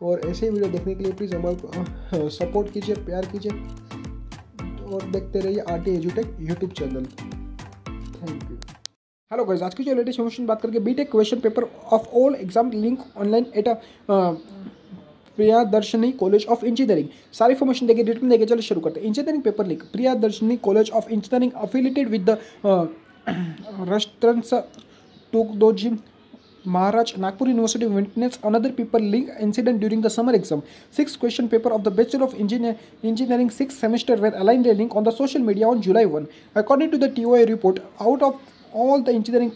और ऐसे ही वीडियो देखने के लिए प्लीज़ हमारे सपोर्ट कीजिए, प्यार कीजिए और देखते रहिए R T एजुटेक YouTube channel thank you hello guys आज की जो लेटेस्ट इन्फॉर्मेशन बात करके BTech question paper of all exam link online at a Priyadarshini college of engineering सारी इन्फॉर्मेशन देंगे डिटेल देंगे चलो शुरू करते हैं। Engineering paper link Priyadarshini college of engineering affiliated with the Rashtrasant Tukdoji Maharaj Nagpur University witnessed another paper link incident during the summer exam. Six question paper of the Bachelor of Engineer, Engineering sixth semester were aligned a link on the social media on July 1. According to the TOI report, out of all the engineering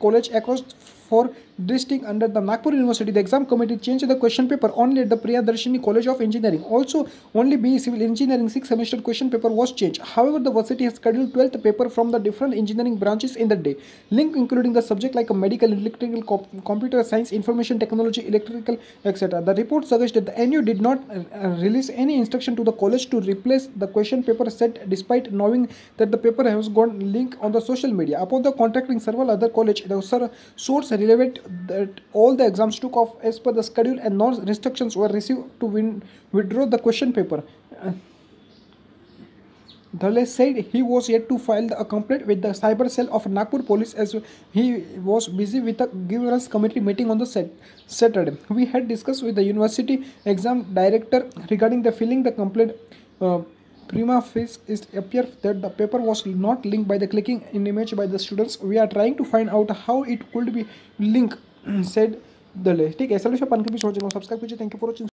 college across four district under the Nagpur University, the exam committee changed the question paper only at the Priyadarshini College of Engineering. Also, only BE Civil Engineering sixth semester question paper was changed. However, the varsity has scheduled 12th paper from the different engineering branches in the day. Link including the subject like a medical, electrical, com- computer science, information technology, electrical, etc. The report suggests that the NU did not uh, uh, release any instruction to the college to replace the question paper set despite knowing that the paper has gone link on the social media. Upon the contacting several other college, the source relevant that all the exams took off as per the schedule and no restrictions were received to win- withdraw the question paper. Uh, Dhale said he was yet to file a complaint with the cyber cell of Nagpur police as he was busy with a governance committee meeting on the set, Saturday. We had discussed with the university exam director regarding the filling the complaint. Uh, prima facie it appears that the paper was not linked by the clicking in image by the students. We are trying to find out how it could be linked, said Dhale. ठीक है sir पंख भी सोच subscribe कीजिए thank you for watching